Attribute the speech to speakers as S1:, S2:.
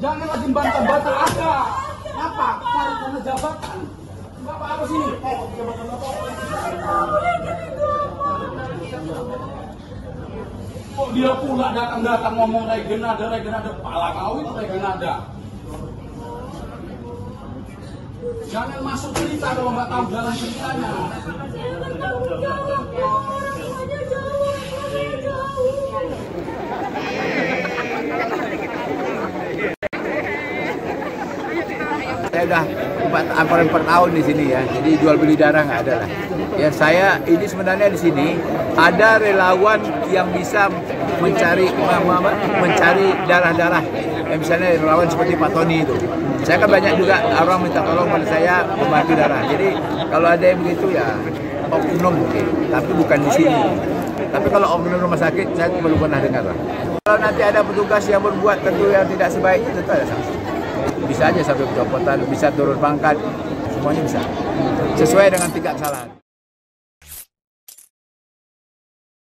S1: Jangan lagi bantah-bantah ada. Apa? Cari karena jabatan. Enggak apa-apa sini. Eh, jabatan apa? Kok dia pula datang-datang ngomong regen ada, regen ada. Pala kau itu regen ada. Jangan masuk cerita kalau nggak tahu jalan ceritanya.
S2: Saya udah empat hampir empat tahun di sini ya, jadi jual beli darah nggak ada lah. Ya saya ini sebenarnya di sini ada relawan yang bisa mencari mencari darah-darah. Ya, misalnya relawan seperti Pak Tony itu. Saya kan banyak juga orang minta tolong pada saya membantu darah. Jadi kalau ada yang begitu ya oknum mungkin, tapi bukan di sini. Tapi kalau oknum rumah sakit saya belum pernah dengar lah. Kalau nanti ada petugas yang berbuat tentu yang tidak sebaik itu ada sanksi. Bisa aja sampai pencopotan, bisa turun pangkat, semuanya bisa. Sesuai dengan tingkat kesalahan.